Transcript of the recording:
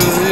through